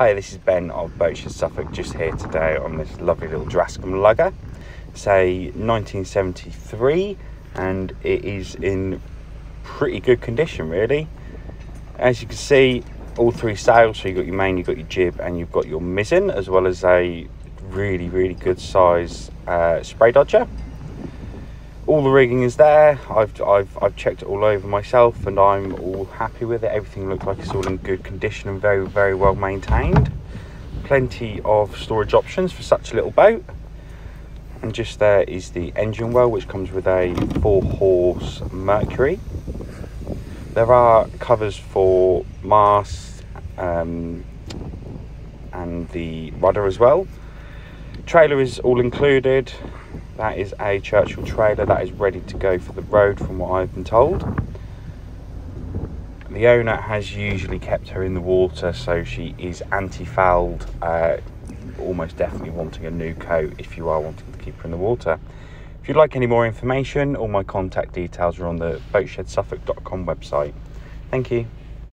Hi, this is Ben of Boatshed Suffolk, just here today on this lovely little Drascombe lugger. It's a 1973 and it is in pretty good condition, really. As you can see, all three sails, so you've got your main, you've got your jib, and you've got your mizzen, as well as a really, really good size uh, spray dodger all the rigging is there. I've, I've, I've checked it all over myself and I'm all happy with it. Everything looks like it's all in good condition and very, very well maintained. Plenty of storage options for such a little boat. And just there is the engine well, which comes with a four horse Mercury. There are covers for mast um, and the rudder as well. Trailer is all included that is a Churchill trailer that is ready to go for the road from what I've been told. The owner has usually kept her in the water so she is anti-fouled, uh, almost definitely wanting a new coat if you are wanting to keep her in the water. If you'd like any more information, all my contact details are on the boatshedsuffolk.com website. Thank you.